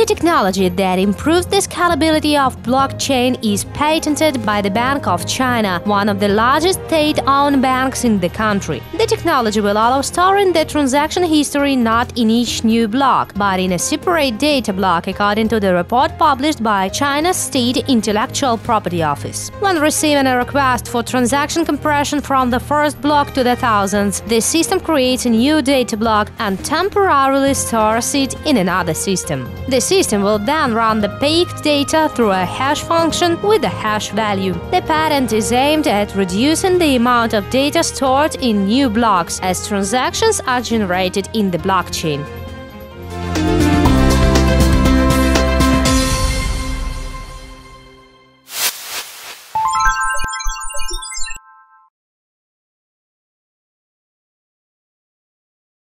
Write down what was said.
The technology that improves the scalability of blockchain is patented by the Bank of China, one of the largest state-owned banks in the country. The technology will allow storing the transaction history not in each new block, but in a separate data block according to the report published by China's State Intellectual Property Office. When receiving a request for transaction compression from the first block to the thousands, the system creates a new data block and temporarily stores it in another system. The system will then run the peaked data through a hash function with a hash value. The patent is aimed at reducing the amount of data stored in new blocks as transactions are generated in the blockchain.